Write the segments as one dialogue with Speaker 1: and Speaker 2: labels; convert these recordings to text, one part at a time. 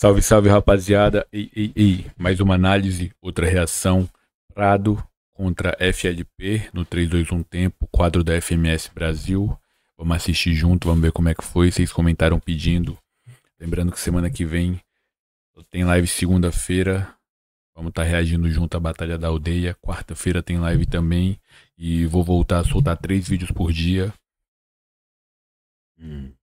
Speaker 1: Salve, salve, rapaziada. Ei, ei, ei. Mais uma análise, outra reação. Prado contra FLP no 321 Tempo, quadro da FMS Brasil. Vamos assistir junto, vamos ver como é que foi. Vocês comentaram pedindo. Lembrando que semana que vem tem live segunda-feira. Vamos estar tá reagindo junto à Batalha da Aldeia. Quarta-feira tem live também. E vou voltar a soltar três vídeos por dia. Hum.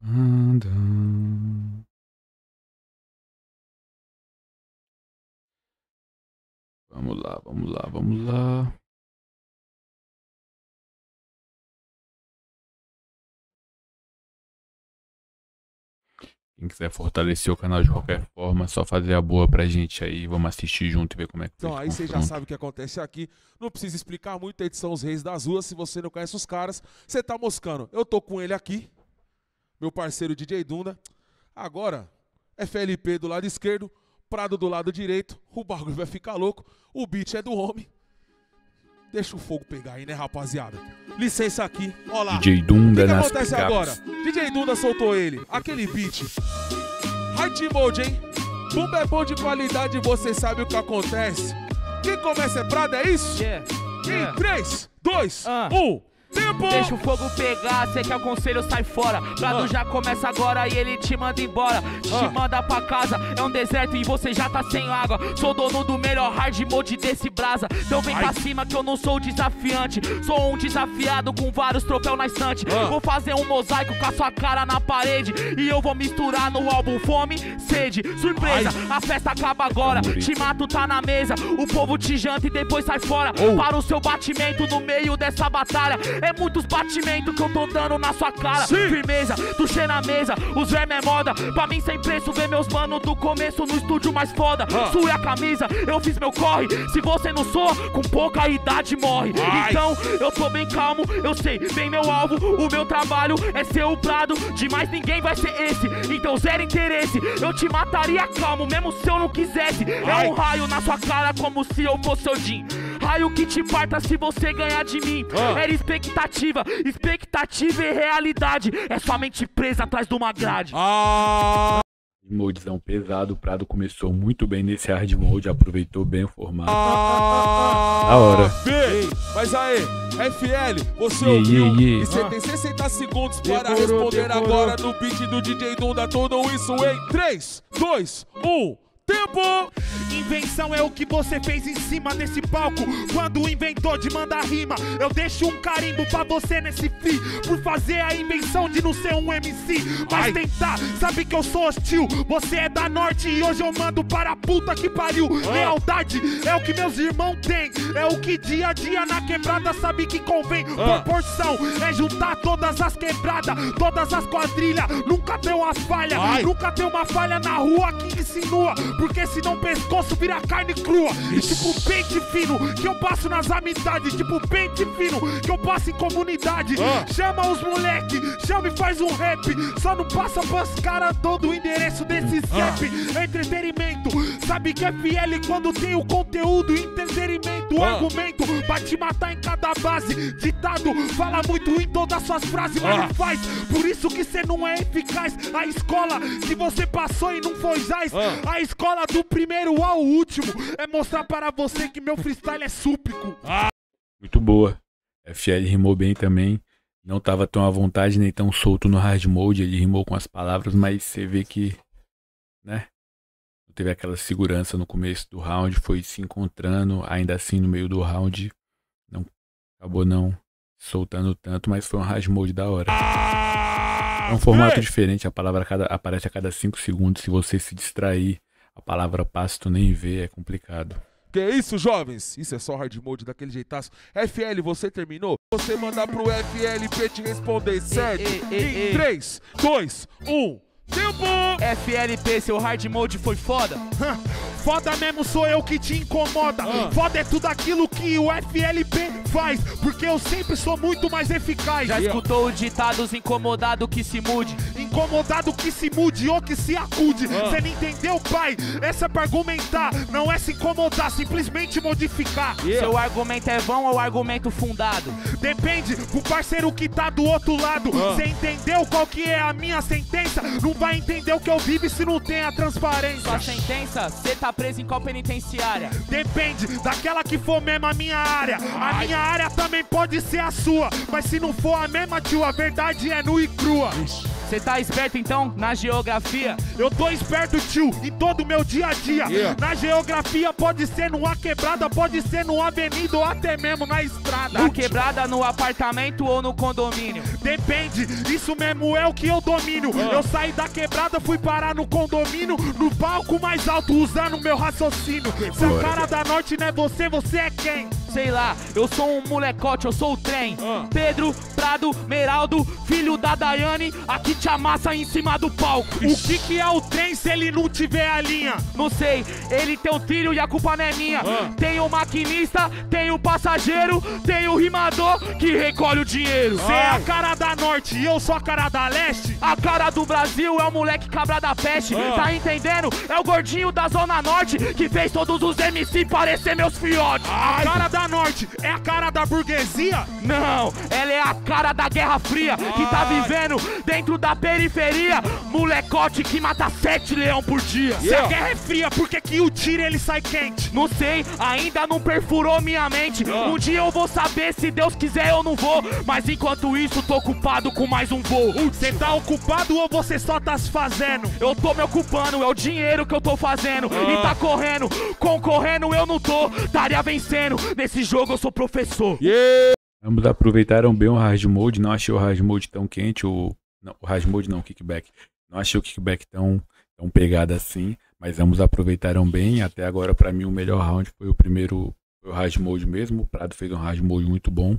Speaker 1: Vamos lá, vamos lá, vamos lá. Quem quiser fortalecer o canal de qualquer forma, só fazer a boa pra gente aí. Vamos assistir junto e ver como é que
Speaker 2: Então, aí você já sabe o que acontece aqui. Não precisa explicar muito, eles são os reis das ruas. Se você não conhece os caras, você tá moscando. Eu tô com ele aqui meu parceiro DJ Dunda. Agora, FLP do lado esquerdo, Prado do lado direito. O bagulho vai ficar louco. O beat é do homem. Deixa o fogo pegar aí, né, rapaziada? Licença aqui. Olha lá.
Speaker 1: DJ Dunda
Speaker 2: O que, que acontece agora? DJ Dunda soltou ele. Aquele beat. Hard mode, hein? Bumba é bom de qualidade, você sabe o que acontece. Quem começa é Prado, é isso?
Speaker 3: Yeah. yeah.
Speaker 2: Em 3, 2, 1. Tempo!
Speaker 3: Deixa o fogo pegar, cê que aconselho, sai fora. Prado ah. já começa agora e ele te manda embora. Te ah. manda pra casa, é um deserto e você já tá sem água. Sou dono do melhor hard mode desse brasa. Então vem Ai. pra cima que eu não sou desafiante. Sou um desafiado com vários troféus na estante. Ah. Vou fazer um mosaico com a sua cara na parede. E eu vou misturar no álbum fome, sede, surpresa. Ai. A festa acaba agora, te mato, tá na mesa. O povo te janta e depois sai fora. Oh. Para o seu batimento no meio dessa batalha. É muitos batimentos que eu tô dando na sua cara. Sim. Firmeza, tuxê na mesa, os vermes é moda. Pra mim sem preço, ver meus manos do começo no estúdio mais foda. Ah. Sua a camisa, eu fiz meu corre. Se você não soa, com pouca idade morre. Ai. Então eu tô bem calmo, eu sei bem meu alvo. O meu trabalho é ser o prado, de mais ninguém vai ser esse. Então zero interesse, eu te mataria calmo, mesmo se eu não quisesse. Ai. É um raio na sua cara como se eu fosse Odin. Raio que te parta se você ganhar de mim. Ah. Era expectativa, expectativa e realidade. É somente presa atrás de uma grade.
Speaker 1: Ah. Modzão pesado, o Prado começou muito bem nesse hard mode, aproveitou bem o formato.
Speaker 2: Ah, da hora. Bem, mas aí, FL, você yeah, ouviu? Yeah, yeah. E você ah. tem 60 segundos para decorou, responder decorou. agora no beat do DJ Dunda tudo isso em 3, 2, 1. Tempo!
Speaker 4: Invenção é o que você fez em cima desse palco. Quando inventou de mandar rima, eu deixo um carimbo pra você nesse fi. Por fazer a invenção de não ser um MC. Mas Ai. tentar, sabe que eu sou hostil. Você é da norte e hoje eu mando para a puta que pariu. Ah. Lealdade é o que meus irmãos têm. É o que dia a dia na quebrada sabe que convém. Ah. Proporção é juntar todas as quebradas, todas as quadrilhas. Nunca tem uma falha, Ai. nunca tem uma falha na rua que insinua. Porque senão o pescoço vira carne crua. E tipo pente fino que eu passo nas amizades. Tipo pente fino que eu passo em comunidade. Ah. Chama os moleque, chama e faz um rap. Só não passa pras caras todo o endereço desse CEP. Ah. Entretenimento, sabe que é FL quando tem o conteúdo. Entretenimento, ah. argumento pra te matar em cada base. Ditado, fala muito em todas suas frases, mas ah. não faz. Por isso que você não é eficaz. A escola que você passou e não foi jaz. Ah. A escola escola do primeiro ao último é mostrar para você que meu freestyle é súplico. Ah.
Speaker 1: Muito boa. FL rimou bem também. Não tava tão à vontade nem tão solto no hard mode. Ele rimou com as palavras, mas você vê que, né? Não teve aquela segurança no começo do round. Foi se encontrando, ainda assim no meio do round. Não acabou não soltando tanto, mas foi um hard mode da hora. É um formato diferente, a palavra cada, aparece a cada 5 segundos. Se você se distrair a palavra passe tu nem vê, é complicado.
Speaker 2: Que isso, jovens? Isso é só hard mode daquele jeitaço. FL, você terminou? Você mandar pro FLP te responder, certo? Em 3, 2, 1. Tempo!
Speaker 3: FLP, seu hard mode foi foda?
Speaker 4: Foda mesmo sou eu que te incomoda. Ah. Foda é tudo aquilo que o FLP faz, porque eu sempre sou muito mais eficaz.
Speaker 3: Já escutou o ditado, os incomodado que se mude?
Speaker 4: incomodado que se mude ou que se acude. Você não entendeu, pai? Essa é pra argumentar, não é se incomodar, simplesmente modificar.
Speaker 3: Seu argumento é vão ou argumento fundado?
Speaker 4: Depende do parceiro que tá do outro lado. Você entendeu qual que é a minha sentença? Não vai entender o que eu vivo se não tem a transparência.
Speaker 3: Sua sentença, cê tá preso em qual penitenciária?
Speaker 4: Depende daquela que for mesmo a minha área. A minha área também pode ser a sua. Mas se não for a mesma, tio, a verdade é nua e crua.
Speaker 3: Cê tá esperto então na geografia?
Speaker 4: Eu tô esperto, tio, em todo o meu dia a dia.
Speaker 2: Yeah.
Speaker 4: Na geografia pode ser numa quebrada, pode ser numa avenida ou até mesmo na estrada.
Speaker 3: Na quebrada, no apartamento ou no condomínio?
Speaker 4: Depende, isso mesmo é o que eu domino. Eu saí da quebrada, fui parar no condomínio, no palco mais alto, usando meu raciocínio. Se a cara da norte não é você, você é quem?
Speaker 3: Sei lá, eu sou um molecote, eu sou o trem.
Speaker 2: Ah.
Speaker 3: Pedro, Prado, Meraldo, filho da Daiane, aqui te amassa em cima do palco.
Speaker 4: O que, que é o trem se ele não tiver a linha?
Speaker 3: Não sei, ele tem o trilho e a culpa não é minha.
Speaker 2: Ah.
Speaker 3: Tem o maquinista, tem o passageiro, tem o rimador que recolhe o dinheiro.
Speaker 4: Você é a cara da norte e eu sou a cara da leste?
Speaker 3: A cara do Brasil é o moleque cabra da peste,
Speaker 2: Ah.
Speaker 3: tá entendendo? É o gordinho da Zona Norte que fez todos os MC parecer meus fiotes.
Speaker 4: A cara da norte é a cara da burguesia?
Speaker 3: Não, ela é a cara da Guerra Fria que tá vivendo dentro da periferia. Molecote que mata sete leão por dia.
Speaker 4: Se a guerra é fria, por que, que o tiro ele sai quente?
Speaker 3: Não sei, ainda não perfurou minha mente.
Speaker 2: Ah.
Speaker 3: Um dia eu vou saber, se Deus quiser eu não vou. Mas enquanto isso, tô ocupado com mais um voo.
Speaker 4: Você tá ocupado ou você só tá se fazendo?
Speaker 3: Eu tô me ocupando, é o dinheiro que eu tô fazendo. E tá correndo, concorrendo eu não tô. Estaria vencendo, nesse jogo eu sou professor.
Speaker 1: Ambos aproveitaram bem o hard mode, não achei o hard mode tão quente, o, não, o hard mode não, o kickback. Não achei o kickback tão, tão pegado assim, mas ambos aproveitaram bem. Até agora, pra mim, o melhor round foi o primeiro, foi o hard mode mesmo. O Prado fez um hard mode muito bom.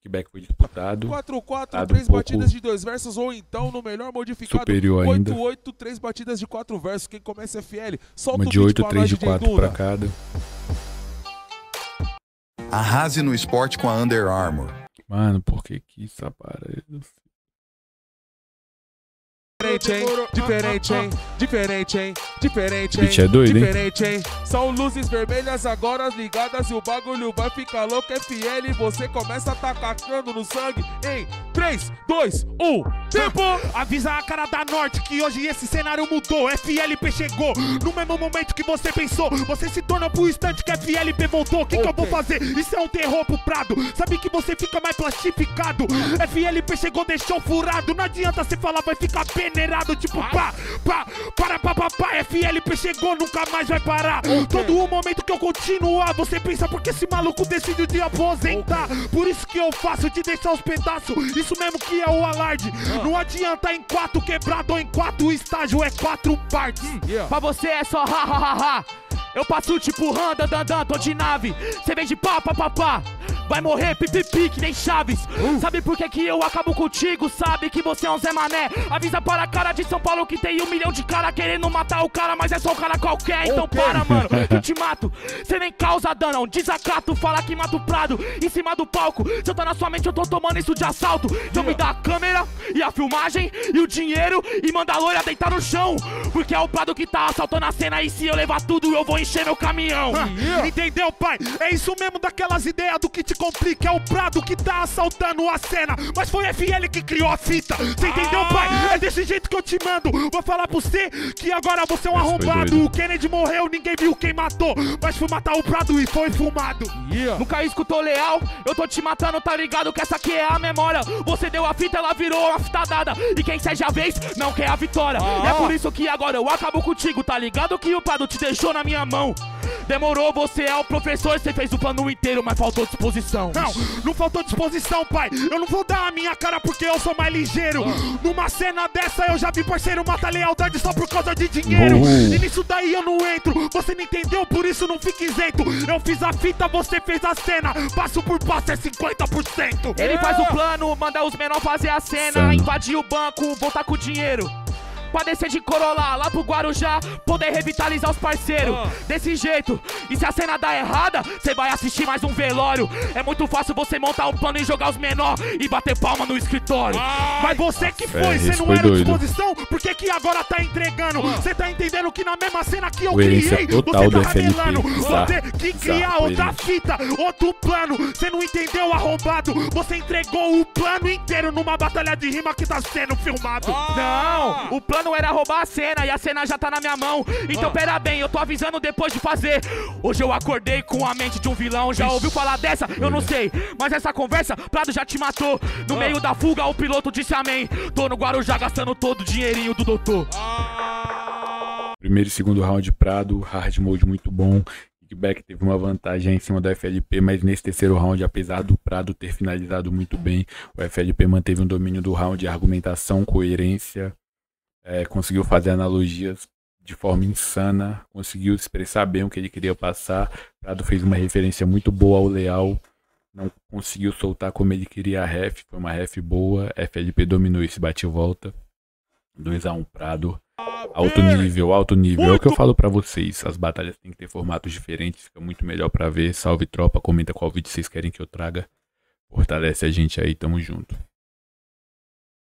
Speaker 1: Kickback foi disputado,
Speaker 2: 4-4,
Speaker 1: Tá um
Speaker 2: três
Speaker 1: pouco
Speaker 2: batidas de dois versos, ou então, no melhor modificado,
Speaker 1: superior ainda.
Speaker 2: 8-8, três batidas de quatro versos. Quem começa é FL. Solta
Speaker 1: Uma de
Speaker 2: beat
Speaker 1: 8,
Speaker 2: pra
Speaker 1: 3
Speaker 2: nós,
Speaker 1: de
Speaker 2: DJ
Speaker 1: 4 pra
Speaker 2: Dunda.
Speaker 1: cada.
Speaker 5: Arrase no esporte com a Under Armour.
Speaker 1: Mano, por que que isso aparece?
Speaker 2: Diferente, hein? Diferente, hein? Diferente, hein? Diferente,
Speaker 1: beat é doido, hein?
Speaker 2: Diferente, hein? São luzes vermelhas agora ligadas e o bagulho vai ficar louco. FL, você começa a tá cacando no sangue. Em 3, 2, 1, tempo!
Speaker 4: Avisa a cara da norte que hoje esse cenário mudou. FLP chegou no mesmo momento que você pensou. Você se torna pro instante que FLP voltou. O que, que eu vou fazer? Isso é um terror pro Prado. Sabe que você fica mais plastificado. FLP chegou, deixou furado. Não adianta você falar, vai ficar peneirado. Tipo, pá, pá, para, pá, pá, pá. FLP chegou, nunca mais vai parar. Todo o momento que eu continuar, você pensa porque esse maluco decidiu de aposentar. Por isso que eu faço de deixar os pedaços. Isso mesmo que é o alarde. Não adianta em quatro quebrado ou em quatro estágio, é quatro partes.
Speaker 2: Yeah.
Speaker 3: Pra você é só ha ha ha ha. Eu passo tipo randa, dandan, tô de nave. Cê vem de pá, pá, pá, pá. Vai morrer pipipi que nem Chaves. Sabe por que que eu acabo contigo? Sabe que você é um Zé Mané. Avisa para a cara de São Paulo que tem um milhão de cara querendo matar o cara, mas é só um cara qualquer. Então
Speaker 2: Ok.
Speaker 3: para, mano, que te mato. Cê nem causa dano, é um desacato. Fala que mata o Prado em cima do palco. Se eu tô na sua mente, eu tô tomando isso de assalto. Então me dá a câmera e a filmagem e o dinheiro e manda a loira deitar no chão. Porque é o Prado que tá assaltando a cena e se eu levar tudo, eu vou encher meu caminhão.
Speaker 4: Ah, Entendeu, pai? É isso mesmo daquelas ideias do que te complica. É o Prado que tá assaltando a cena. Mas foi FL que criou a fita. Você entendeu, pai? É desse jeito que eu te mando. Vou falar pra você que agora você é um arrombado. O Kennedy morreu, ninguém viu quem matou. Mas fui matar o Prado e foi fumado.
Speaker 2: Yeah.
Speaker 3: Nunca escutou leal, eu tô te matando, tá ligado que essa aqui é a memória. Você deu a fita, ela virou uma fita dada. E quem cede a vez não quer a vitória.
Speaker 2: Ah.
Speaker 3: E é por isso que agora eu acabo contigo, tá ligado que o Prado te deixou na minha mão. Demorou, você é o professor, você fez o plano inteiro, mas faltou disposição.
Speaker 4: Não, não faltou disposição, pai. Eu não vou dar a minha cara porque eu sou mais ligeiro. Numa cena dessa eu já vi parceiro matar lealdade só por causa de dinheiro. E nisso daí eu não entro. Você não entendeu, por isso não fica isento. Eu fiz a fita, você fez a cena. Passo por passo é 50%.
Speaker 3: Ele faz o plano, manda os menores fazer a cena,
Speaker 1: Cena.
Speaker 3: invadir o banco, voltar com o dinheiro. Pra descer de Corolla lá pro Guarujá, poder revitalizar os parceiros.
Speaker 2: Ah.
Speaker 3: Desse jeito. E se a cena dá errada, você vai assistir mais um velório. É muito fácil você montar um plano e jogar os menor e bater palma no escritório.
Speaker 4: Mas você que foi, você
Speaker 1: esse
Speaker 4: não
Speaker 1: foi
Speaker 4: era
Speaker 1: doido.
Speaker 4: disposição, por que que agora tá entregando? Você tá entendendo que na mesma cena que eu
Speaker 1: Coerência
Speaker 4: criei,
Speaker 1: total
Speaker 4: você tá ramelando. Você que cria
Speaker 1: bizarro,
Speaker 4: outra fita, outro plano. Você não entendeu, arrombado. Você entregou o plano inteiro numa batalha de rima que tá sendo filmado.
Speaker 3: Não, o plano era roubar a cena e a cena já tá na minha mão. Então pera bem, eu tô avisando depois de fazer. Hoje eu acordei com a mente de um vilão. Já ouviu falar dessa? Eu não sei. Mas essa conversa, Prado já te matou. No meio da fuga, o piloto disse amém. Tô no Guarujá gastando todo o dinheirinho do doutor.
Speaker 1: Primeiro e segundo round Prado, hard mode muito bom. Kickback teve uma vantagem em cima do FLP, mas nesse terceiro round, apesar do Prado ter finalizado muito bem, o FLP manteve um domínio do round, argumentação, coerência, é, conseguiu fazer analogias de forma insana, conseguiu expressar bem o que ele queria passar. Prado fez uma referência muito boa ao Leal, não conseguiu soltar como ele queria a ref, foi uma ref boa. FLP dominou esse bate e volta. 2x1 Prado. Alto nível, alto nível. É o que eu falo pra vocês. As batalhas têm que ter formatos diferentes, fica muito melhor pra ver. Salve tropa, comenta qual vídeo vocês querem que eu traga. Fortalece a gente aí, tamo junto.